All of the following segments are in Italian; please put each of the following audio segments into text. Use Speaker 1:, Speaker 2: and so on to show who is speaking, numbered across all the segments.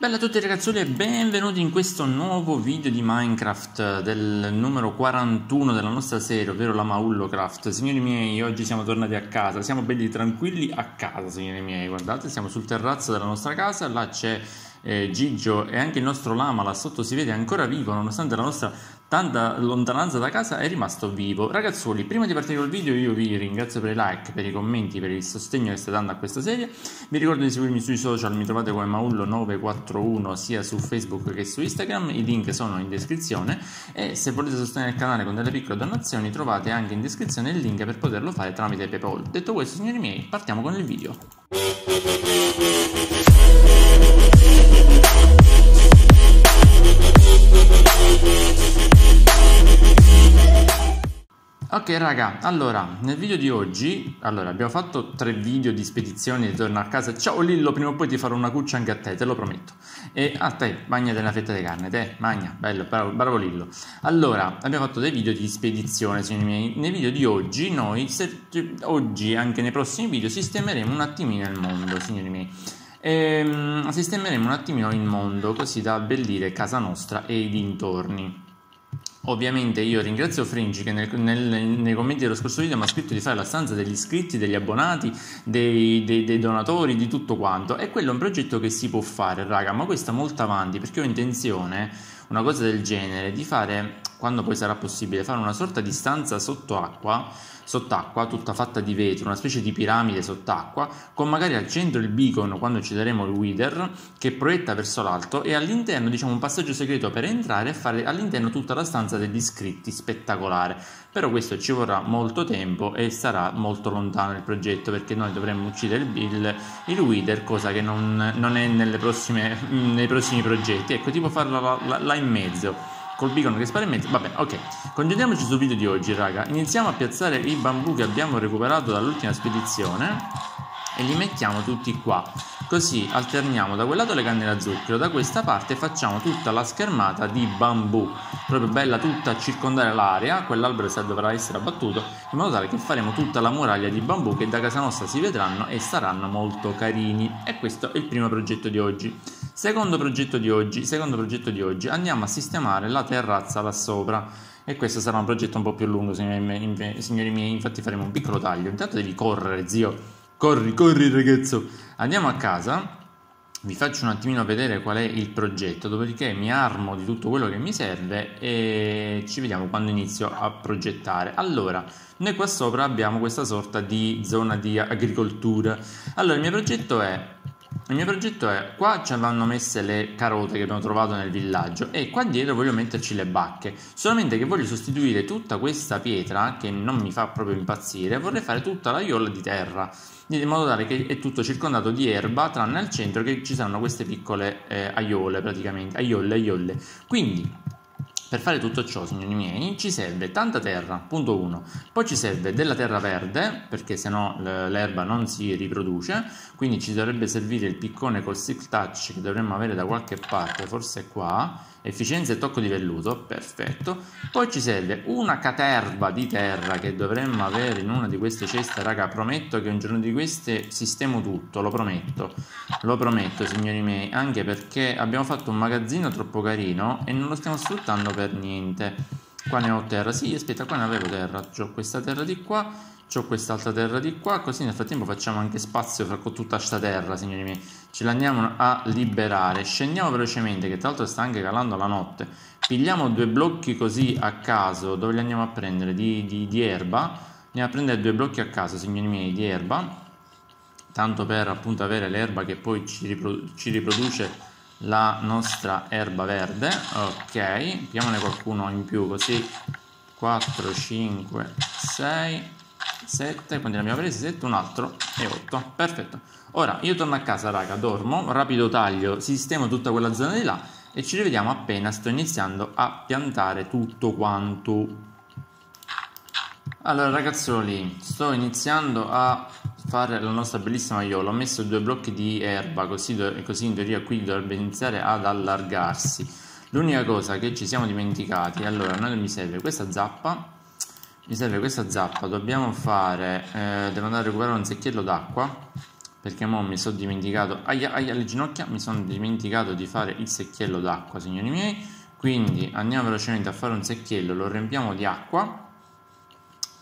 Speaker 1: Bella a tutti ragazzoli e benvenuti in questo nuovo video di Minecraft del numero 41 della nostra serie, ovvero la Maullo Craft. Signori miei, oggi siamo tornati a casa, siamo belli tranquilli a casa, signori miei, guardate, siamo sul terrazzo della nostra casa, là c'è eh, Gigio e anche il nostro lama. Là sotto si vede ancora vivo nonostante la nostra tanta lontananza da casa è rimasto vivo. Ragazzuoli prima di partire col video io vi ringrazio per i like per i commenti per il sostegno che state dando a questa serie. Vi ricordo di seguirmi sui social mi trovate come Maullo941 sia su Facebook che su Instagram. I link sono in descrizione. E se volete sostenere il canale con delle piccole donazioni trovate anche in descrizione il link per poterlo fare tramite Paypal. Detto questo signori miei partiamo con il video Ok raga, allora, nel video di oggi, allora, abbiamo fatto tre video di spedizioni di torno a casa. Ciao Lillo, prima o poi ti farò una cuccia anche a te, te lo prometto. E a te, magnate una fetta di carne, te, magna, bello, bravo, bravo Lillo. Allora, abbiamo fatto dei video di spedizione, signori miei. Nei video di oggi, noi, se, oggi, anche nei prossimi video, sistemeremo un attimino il mondo, signori miei. E, um, sistemeremo un attimino il mondo, così da abbellire casa nostra e i dintorni. Ovviamente io ringrazio Fringi che nel, nel, nei commenti dello scorso video mi ha scritto di fare la stanza degli iscritti, degli abbonati, dei, dei, dei, donatori, di tutto quanto. E quello è un progetto che si può fare, raga, ma questo è molto avanti perché ho intenzione, una cosa del genere, di fare, quando poi sarà possibile, fare una sorta di stanza sotto acqua sott'acqua, tutta fatta di vetro, una specie di piramide sott'acqua, con magari al centro il beacon quando ci daremo il wither che proietta verso l'alto e all'interno diciamo un passaggio segreto per entrare e fare all'interno tutta la stanza degli iscritti, spettacolare. Però questo ci vorrà molto tempo e sarà molto lontano il progetto perché noi dovremmo uccidere il, il, il wither, cosa che non, non è prossime, nei prossimi progetti. Ecco, tipo farla là, là in mezzo col beacon che spara in mezzo. Vabbè, ok. Concentriamoci sul video di oggi, raga. Iniziamo a piazzare i bambù che abbiamo recuperato dall'ultima spedizione e li mettiamo tutti qua. Così alterniamo da quel lato le canne da zucchero, da questa parte facciamo tutta la schermata di bambù, proprio bella tutta a circondare l'area, quell'albero dovrà essere abbattuto, in modo tale che faremo tutta la muraglia di bambù che da casa nostra si vedranno e saranno molto carini. E questo è il primo progetto di oggi. Secondo progetto di oggi, secondo progetto di oggi, andiamo a sistemare la terrazza là sopra. E questo sarà un progetto un po' più lungo, signori miei, infatti faremo un piccolo taglio. Intanto devi correre, zio. Corri, corri ragazzo. Andiamo a casa, vi faccio un attimino vedere qual è il progetto, dopodiché mi armo di tutto quello che mi serve e ci vediamo quando inizio a progettare. Allora, noi qua sopra abbiamo questa sorta di zona di agricoltura. Allora, il mio progetto è il mio progetto è, qua ci avranno messe le carote che abbiamo trovato nel villaggio e qua dietro voglio metterci le bacche, solamente che voglio sostituire tutta questa pietra che non mi fa proprio impazzire, vorrei fare tutta la iolla di terra, in modo tale che è tutto circondato di erba, tranne al centro che ci saranno queste piccole eh, aiole praticamente, aiole, aiole. Quindi per fare tutto ciò, signori miei, ci serve tanta terra, punto 1. Poi ci serve della terra verde, perché sennò l'erba non si riproduce, quindi ci dovrebbe servire il piccone col silk touch che dovremmo avere da qualche parte, forse qua, efficienza e tocco di velluto, perfetto. Poi ci serve una caterva di terra che dovremmo avere in una di queste ceste, raga, prometto che un giorno di queste sistemo tutto, lo prometto. Lo prometto, signori miei, anche perché abbiamo fatto un magazzino troppo carino e non lo stiamo sfruttando per niente. Qua ne ho terra, sì, aspetta, qua ne avevo terra, ho questa terra di qua ho quest'altra terra di qua, così nel frattempo facciamo anche spazio fra tutta questa terra, signori miei. Ce l'andiamo a liberare. Scendiamo velocemente, che tra l'altro sta anche calando la notte. Pigliamo due blocchi così a caso, dove li andiamo a prendere? Di, di, di erba. Andiamo a prendere due blocchi a caso, signori miei, di erba. Tanto per appunto avere l'erba che poi ci, riprodu ci riproduce la nostra erba verde. Ok, pigliamone qualcuno in più così. 4, 5, 6 7, quanti ne abbiamo presi? 7, un altro e 8. Perfetto. Ora io torno a casa, raga, dormo, rapido taglio, sistemo tutta quella zona di là e ci rivediamo appena sto iniziando a piantare tutto quanto. Allora ragazzoli, sto iniziando a fare la nostra bellissima iola, ho messo due blocchi di erba così, così in teoria qui dovrebbe iniziare ad allargarsi. L'unica cosa che ci siamo dimenticati, allora noi mi serve questa zappa mi serve questa zappa dobbiamo fare eh, devo andare a recuperare un secchiello d'acqua perché mo mi sono dimenticato, aia, aia le ginocchia, mi sono dimenticato di fare il secchiello d'acqua, signori miei, quindi andiamo velocemente a fare un secchiello, lo riempiamo di acqua,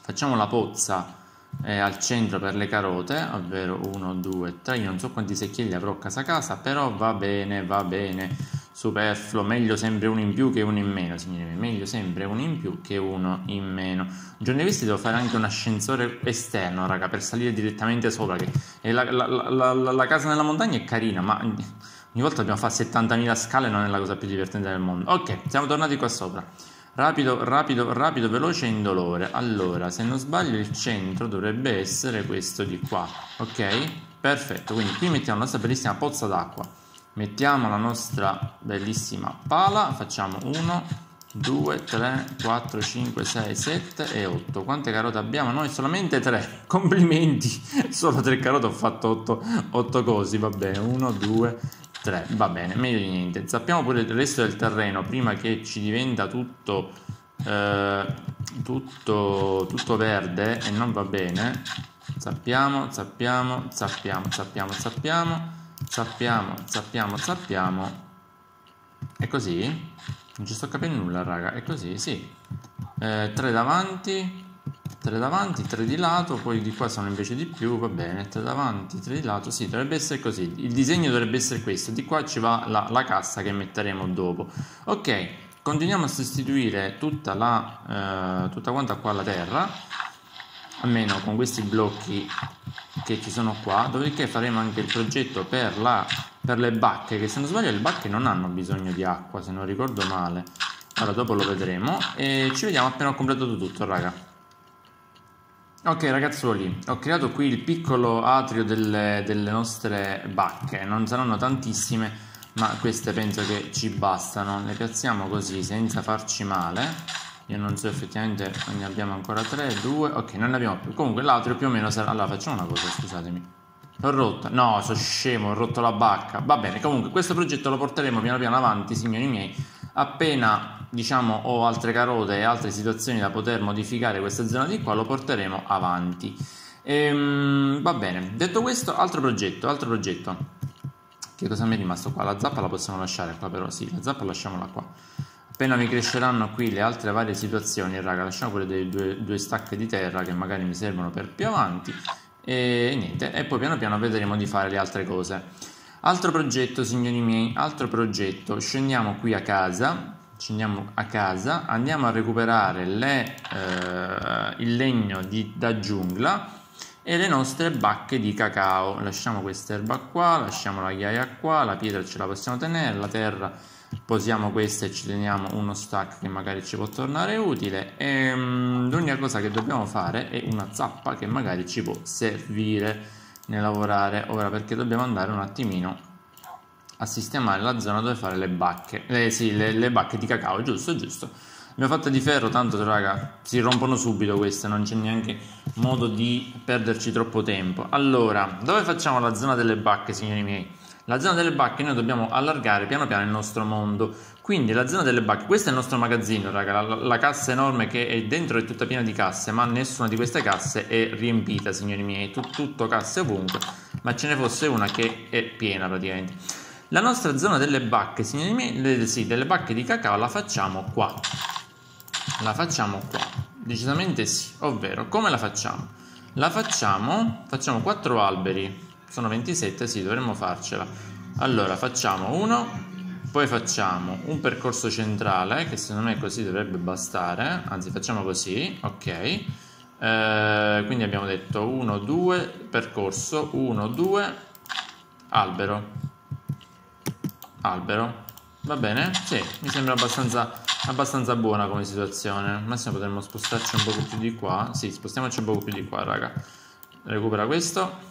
Speaker 1: facciamo la pozza eh, al centro per le carote, ovvero 1, 2, 3, io non so quanti secchielli avrò a casa casa, però va bene, va bene, superfluo, meglio sempre uno in più che uno in meno, signori meglio sempre uno in più che uno in meno. Di questi devo fare anche un ascensore esterno, raga, per salire direttamente sopra, che la, la, la, la, casa nella montagna è carina, ma ogni volta dobbiamo fare 70.000 scale, non è la cosa più divertente del mondo. Ok, siamo tornati qua sopra. Rapido, rapido, rapido, veloce e indolore. Allora, se non sbaglio il centro dovrebbe essere questo di qua, ok? Perfetto, quindi qui mettiamo la nostra bellissima pozza d'acqua. Mettiamo la nostra bellissima pala, facciamo 1, 2, 3, 4, 5, 6, 7 e 8. Quante carote abbiamo? Noi solamente 3. Complimenti, solo 3 carote ho fatto 8, 8 cosi, va bene. 1, 2, 3, va bene, meglio di niente. Sappiamo pure il resto del terreno prima che ci diventa tutto, eh, tutto, tutto verde e non va bene. Sappiamo, sappiamo, sappiamo, sappiamo, sappiamo, sappiamo, sappiamo, sappiamo. È così? Non ci sto capendo nulla, raga. È così, sì. Eh, 3 davanti, 3 davanti, 3 di lato, poi di qua sono invece di più, va bene, 3 davanti, 3 di lato, sì, dovrebbe essere così, il disegno dovrebbe essere questo, di qua ci va la, la cassa che metteremo dopo. Ok, continuiamo a sostituire tutta, la, eh, tutta quanta qua la terra, almeno con questi blocchi che ci sono qua, dopodiché faremo anche il progetto per, la, per le bacche, che se non sbaglio le bacche non hanno bisogno di acqua, se non ricordo male. Allora dopo lo vedremo e ci vediamo appena ho completato tutto, raga. Ok ragazzuoli, ho creato qui il piccolo atrio delle, delle, nostre bacche, non saranno tantissime, ma queste penso che ci bastano. Le piazziamo così senza farci male. Io non so effettivamente, ne abbiamo ancora 3, 2, ok, non ne abbiamo più. Comunque l'atrio più o meno sarà... Allora facciamo una cosa, scusatemi. L'ho rotta? No, sono scemo, ho rotto la bacca. Va bene, comunque questo progetto lo porteremo piano piano avanti, signori miei, appena diciamo ho altre carote e altre situazioni da poter modificare questa zona di qua lo porteremo avanti. Ehm, va bene. Detto questo altro progetto altro progetto. Che cosa mi è rimasto qua? La zappa la possiamo lasciare qua però sì la zappa lasciamola qua. Appena mi cresceranno qui le altre varie situazioni raga lasciamo pure dei due, due stacche di terra che magari mi servono per più avanti. E niente e poi piano piano vedremo di fare le altre cose. Altro progetto signori miei altro progetto. Scendiamo qui a casa scendiamo a casa, andiamo a recuperare le, eh, il legno di, da giungla e le nostre bacche di cacao. Lasciamo questa erba qua, lasciamo la ghiaia qua, la pietra ce la possiamo tenere, la terra posiamo questa e ci teniamo uno stack che magari ci può tornare utile e um, l'unica cosa che dobbiamo fare è una zappa che magari ci può servire nel lavorare ora perché dobbiamo andare un attimino a sistemare la zona dove fare le bacche, eh, sì, le, le bacche di cacao, giusto, giusto. Abbiamo fatte di ferro, tanto raga, si rompono subito queste, non c'è neanche modo di perderci troppo tempo. Allora, dove facciamo la zona delle bacche, signori miei? La zona delle bacche noi dobbiamo allargare piano piano il nostro mondo. Quindi la zona delle bacche, questo è il nostro magazzino, raga, la, la, cassa enorme che è dentro è tutta piena di casse, ma nessuna di queste casse è riempita, signori miei, Tut, tutto casse ovunque, ma ce ne fosse una che è piena praticamente. La nostra zona delle bacche, signori miei, sì, delle bacche di cacao la facciamo qua. La facciamo qua. Decisamente sì, ovvero come la facciamo? La facciamo, facciamo 4 alberi, sono 27, sì, dovremmo farcela. Allora, facciamo uno, poi facciamo un percorso centrale, che secondo me così dovrebbe bastare, anzi facciamo così, ok. Eh, quindi abbiamo detto 1, 2, percorso, 1, 2, albero albero. Va bene? Sì, mi sembra abbastanza, abbastanza buona come situazione. Massimo potremmo spostarci un po' più di qua. Sì, spostiamoci un po' più di qua, raga. Recupera questo.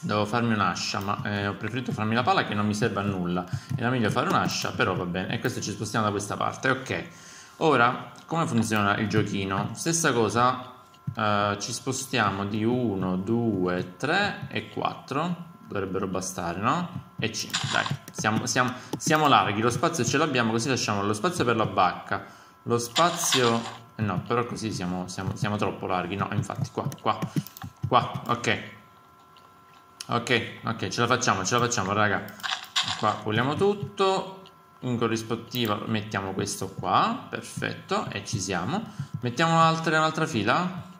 Speaker 1: Devo farmi un'ascia, ma eh, ho preferito farmi la pala che non mi serve a nulla. Era meglio fare un'ascia, però va bene. E questo ci spostiamo da questa parte, ok. Ora, come funziona il giochino? Stessa cosa, eh, ci spostiamo di 1, 2, 3 e 4 dovrebbero bastare, no? E 5, dai, siamo, siamo, siamo larghi, lo spazio ce l'abbiamo, così lasciamo lo spazio per la bacca, lo spazio... No, però così siamo, siamo, siamo troppo larghi, no, infatti, qua, qua, qua, ok. Ok, ok, ce la facciamo, ce la facciamo, raga. Qua puliamo tutto. In corrispettiva mettiamo questo qua, perfetto, e ci siamo. Mettiamo altre, un'altra fila,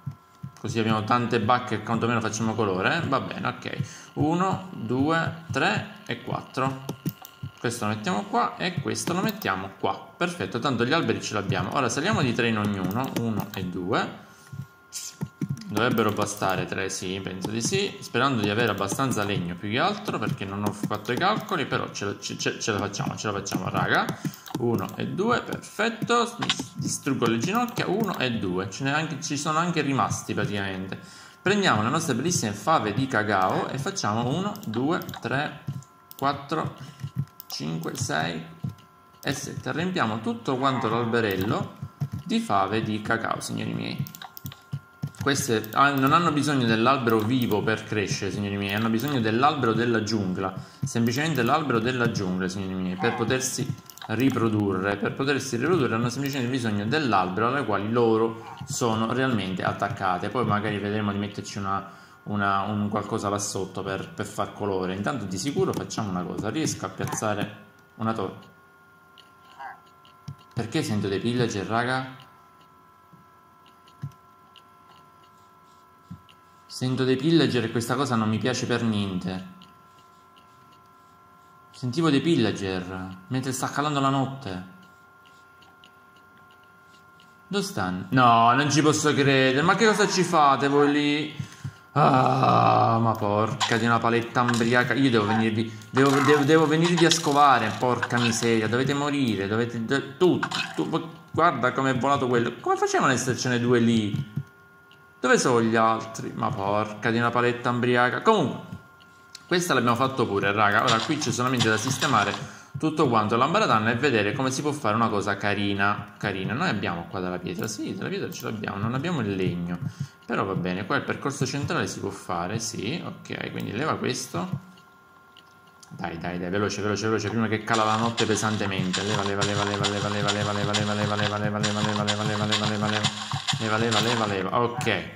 Speaker 1: così abbiamo tante bacche quantomeno facciamo colore. Va bene, ok. 1, 2, 3 e 4. Questo lo mettiamo qua e questo lo mettiamo qua. Perfetto, tanto gli alberi ce l'abbiamo. Ora saliamo di 3 in ognuno, 1 e 2 Dovrebbero bastare 3, sì, penso di sì. Sperando di avere abbastanza legno più che altro perché non ho fatto i calcoli, però ce, ce, ce la facciamo, ce la facciamo, raga. 1 e 2, perfetto. Distruggo le ginocchia, 1 e 2. ci sono anche rimasti praticamente. Prendiamo le nostre bellissime fave di cacao e facciamo 1, 2, 3, 4, 5, 6 e 7. Riempiamo tutto quanto l'alberello di fave di cacao, signori miei. Queste non hanno bisogno dell'albero vivo per crescere, signori miei, hanno bisogno dell'albero della giungla, semplicemente l'albero della giungla, signori miei, per potersi riprodurre. Per potersi riprodurre hanno semplicemente bisogno dell'albero alle quali loro sono realmente attaccate. Poi magari vedremo di metterci una, una, un qualcosa là sotto per, per far colore. Intanto di sicuro facciamo una cosa, riesco a piazzare una torre. Perché sento dei pillager, raga? Sento dei pillager e questa cosa non mi piace per niente. Sentivo dei pillager mentre sta calando la notte. Dove stanno? No, non ci posso credere. Ma che cosa ci fate voi lì? Ah, ma porca di una paletta ambriaca. Io devo venirvi. Devo, devo, devo venirvi a scovare. Porca miseria. Dovete morire. Dovete. Tu, tu, guarda come è volato quello. Come facevano ad essercene due lì? Dove sono gli altri? Ma porca di una paletta ambriaca. Comunque, questa l'abbiamo fatto pure, raga. Ora qui c'è solamente da sistemare tutto quanto l'ambaradanna e vedere come si può fare una cosa carina. Carina. Noi abbiamo qua della pietra, sì, della pietra ce l'abbiamo, non abbiamo il legno. Però va bene, qua il percorso centrale si può fare, sì, ok, quindi leva questo. Dai, dai, dai, veloce, veloce, veloce, prima che cala la notte pesantemente. Leva, leva, leva, leva, leva, leva, leva, leva, leva, leva, leva, leva, leva, leva, leva, leva, leva, leva, leva. Leva, leva, leva, leva. Ok.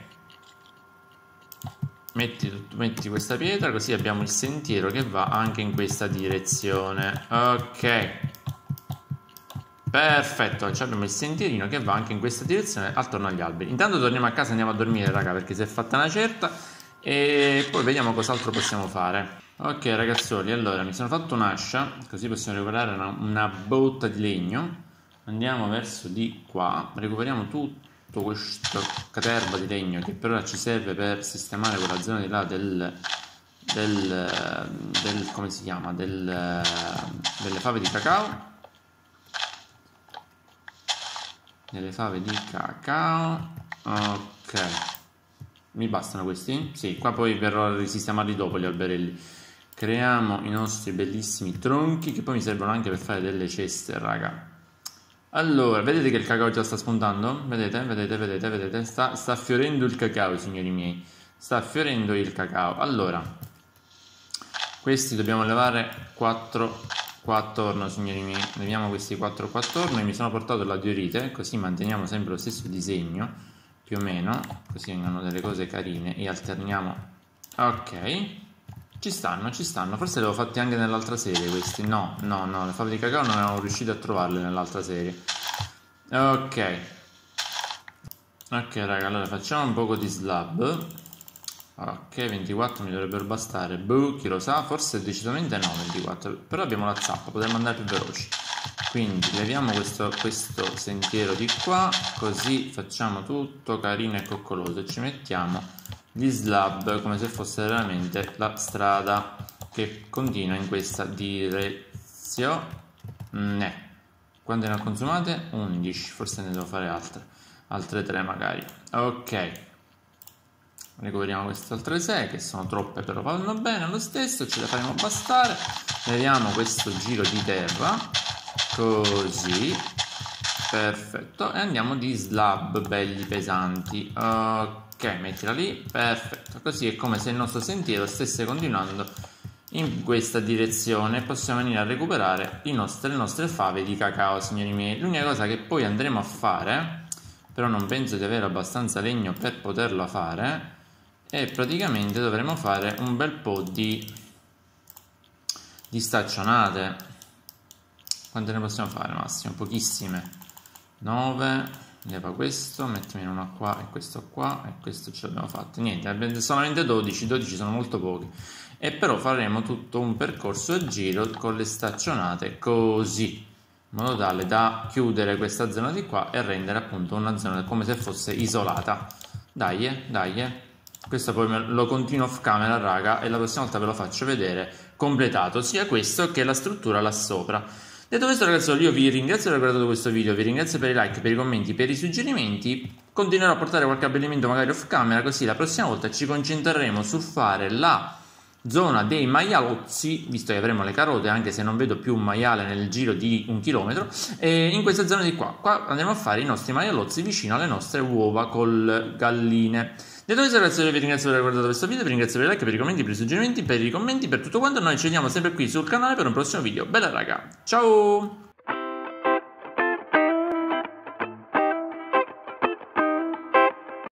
Speaker 1: Metti, metti questa pietra così abbiamo il sentiero che va anche in questa direzione. Ok. Perfetto, abbiamo il sentierino che va anche in questa direzione attorno agli alberi. Intanto torniamo a casa e andiamo a dormire, raga, perché si è fatta una certa. E poi vediamo cos'altro possiamo fare. Ok ragazzuoli, allora mi sono fatto un'ascia, così possiamo recuperare una, una botta di legno. Andiamo verso di qua, recuperiamo tutto tutto questo caterva di legno che per ora ci serve per sistemare quella zona di là del, del, del come si chiama? Del, delle fave di cacao. Delle fave di cacao. Ok. Mi bastano questi? sì qua poi verrò a risistemarli dopo gli alberelli. Creiamo i nostri bellissimi tronchi che poi mi servono anche per fare delle ceste raga allora, vedete che il cacao già sta spuntando? Vedete, vedete, vedete, vedete? Sta, sta fiorendo il cacao, signori miei. Sta fiorendo il cacao. Allora, questi dobbiamo levare 4 qua attorno, signori miei. Leviamo questi 4 qua attorno e mi sono portato la diorite, così manteniamo sempre lo stesso disegno, più o meno. Così vengono delle cose carine e alterniamo. Ok. Ci stanno, ci stanno. Forse li avevo fatti anche nell'altra serie questi. No, no, no, le di cacao non erano riuscito a trovarle nell'altra serie. Ok. Ok, raga, allora facciamo un poco di slab. Ok, 24 mi dovrebbero bastare. Boh, chi lo sa? Forse decisamente no, 24. Però abbiamo la zappa, potremmo andare più veloci. Quindi leviamo questo, questo sentiero di qua, così facciamo tutto carino e coccoloso. Ci mettiamo gli slab come se fosse veramente la strada che continua in questa direzione. Quante ne ho consumate? 11, forse ne devo fare altre, altre 3 magari. Ok, recuperiamo queste altre 6 che sono troppe però vanno bene lo stesso, ce le faremo bastare. Vediamo questo giro di terra, così, perfetto, e andiamo di slab belli pesanti. Ok mettila lì perfetto così è come se il nostro sentiero stesse continuando in questa direzione possiamo venire a recuperare nostri, le nostre fave di cacao signori miei l'unica cosa che poi andremo a fare però non penso di avere abbastanza legno per poterlo fare e praticamente dovremo fare un bel po' di, di staccionate quante ne possiamo fare massimo? pochissime 9 leva questo, mettiamone una qua e questo qua e questo ce l'abbiamo fatto. Niente, solamente 12, 12 sono molto pochi. E però faremo tutto un percorso a giro con le staccionate così in modo tale da chiudere questa zona di qua e rendere appunto una zona come se fosse isolata. Dai eh, dai eh. questo poi lo continuo off camera raga e la prossima volta ve lo faccio vedere completato sia questo che la struttura là sopra Detto questo ragazzi io vi ringrazio per aver guardato questo video, vi ringrazio per i like, per i commenti, per i suggerimenti, continuerò a portare qualche abbellimento magari off camera così la prossima volta ci concentreremo sul fare la zona dei maialozzi, visto che avremo le carote anche se non vedo più un maiale nel giro di un chilometro, e in questa zona di qua, qua andremo a fare i nostri maialozzi vicino alle nostre uova col galline. Detto questo ragazzi vi ringrazio per aver guardato questo video, vi ringrazio per i like, per i commenti, per i suggerimenti, per i commenti, per tutto quanto, noi ci vediamo sempre qui sul canale per un prossimo video. Bella raga, ciao!